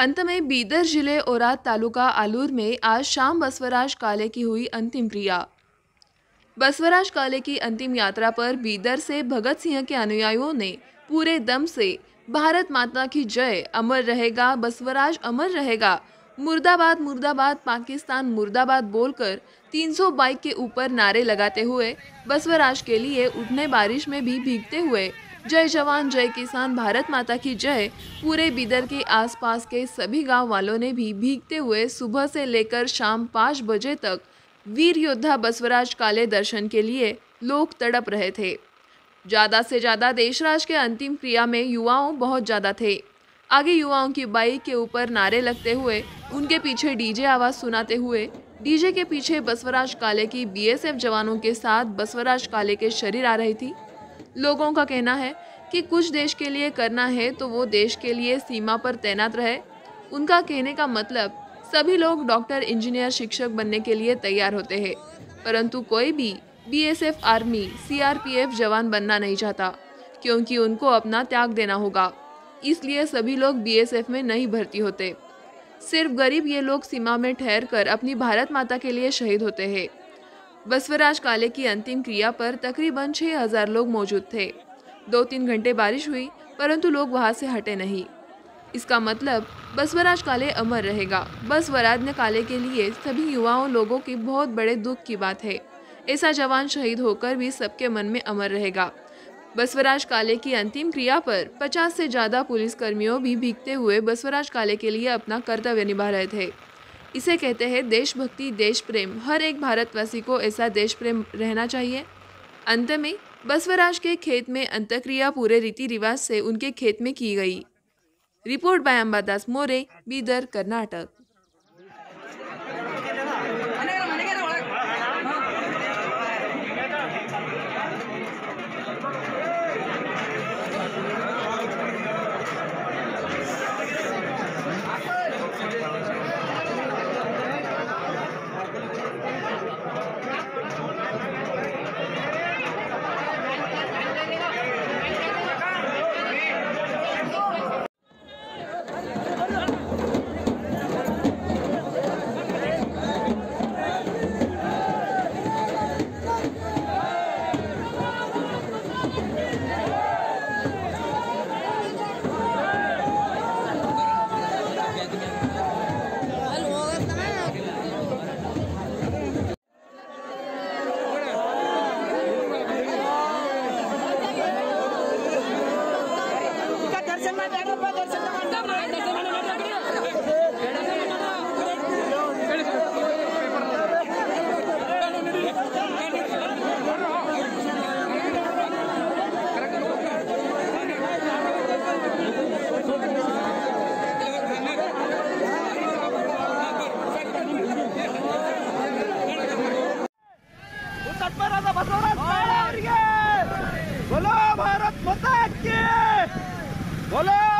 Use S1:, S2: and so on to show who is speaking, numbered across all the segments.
S1: अंत में बीदर ज़िले औरात तालुका आलूर में आज शाम बसवराज काले की हुई अंतिम क्रिया। बसवराज काले की अंतिम यात्रा पर बीदर से भगत सिंह के अनुयायियों ने पूरे दम से भारत माता की जय, अमर रहेगा, बसवराज अमर रहेगा, मुर्दाबाद मुर्दाबाद, पाकिस्तान, मुर्दाबाद बोलकर 300 बाइक के ऊपर नारे लगाते हुए बसवराज के लिए उठने बारिश में भी भीगते हुए जय जवान, जय किसान, भारत माता की जय। पूरे बिदर के आसपास के सभी गाँव वालों ने भी भीगते हुए सुबह से लेकर शाम पाँच बजे तक वीर योद्धा बसवराज काले दर्शन के लिए लोग तड़प रहे थे। ज़्यादा से ज़्यादा देशराज के अंतिम क्रिया में युवाओं बहुत ज़्यादा थे। आगे युवाओं की बाइक के ऊपर नारे लगते हुए, उनके पीछे डीजे आवाज़ सुनाते हुए, डीजे के पीछे बसवराज काले की बीएसएफ जवानों के साथ बसवराज काले के शरीर आ रही थी। लोगों का कहना है कि कुछ देश के लिए करना है तो वो देश के लिए सीमा पर तैनात रहे। उनका कहने का मतलब सभी लोग डॉक्टर, इंजीनियर, शिक्षक बनने के लिए तैयार होते हैं। परंतु कोई भी बीएसएफ आर्मी, सीआरपीएफ जवान बनना नहीं चाहता, क्योंकि उनको अपना त्याग देना होगा। इसलिए सभी लोग बीएसएफ में नहीं भर्ती होते। सिर्फ़ गरीब ये लोग सीमा में ठहर कर अपनी भारत माता के लिए शहीद होते हैं। बसवराज काले की अंतिम क्रिया पर तकरीबन छः हज़ार लोग मौजूद थे। दो तीन घंटे बारिश हुई, परंतु लोग वहाँ से हटे नहीं। इसका मतलब बसवराज काले अमर रहेगा। बसवराज काले के लिए सभी युवाओं, लोगों की बहुत बड़े दुख की बात है। ऐसा जवान शहीद होकर भी सबके मन में अमर रहेगा। बसवराज काले की अंतिम क्रिया पर 50 से ज़्यादा पुलिसकर्मियों भी भीगते हुए बसवराज काले के लिए अपना कर्तव्य निभा रहे थे। इसे कहते हैं देशभक्ति देश प्रेम हर एक भारतवासी को ऐसा देश प्रेम रहना चाहिए। अंत में, बसवराज के खेत में अंतक्रिया पूरे रीति रिवाज से उनके खेत में की गई। Report by Ambadas More, Bidar, Karnataka.
S2: बोलो भारत माता की बोलो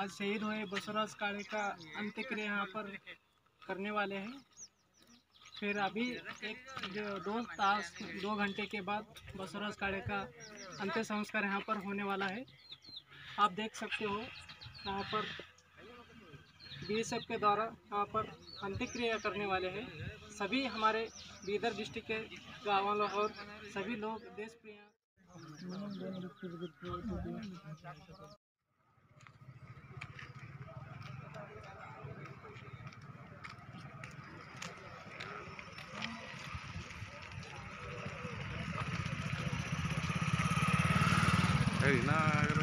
S3: आज शहीद हुए बसवराज काले का अंत्यक्रिया यहाँ पर करने वाले हैं। फिर अभी एक जो दो तास दो घंटे के बाद बसवराज काले का अंत्य संस्कार यहाँ पर होने वाला है। आप देख सकते हो, यहाँ पर बीएसएफ के द्वारा यहाँ पर अंत्यक्रिया करने वाले हैं। सभी हमारे बीदर डिस्ट्रिक्ट के गाँव और सभी लोग देश प्रिय
S4: Heavy Nagro.